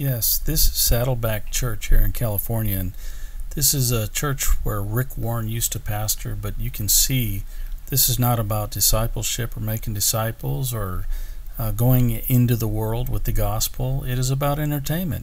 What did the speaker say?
Yes, this is Saddleback Church here in California, and this is a church where Rick Warren used to pastor, but you can see this is not about discipleship or making disciples or uh, going into the world with the gospel. It is about entertainment.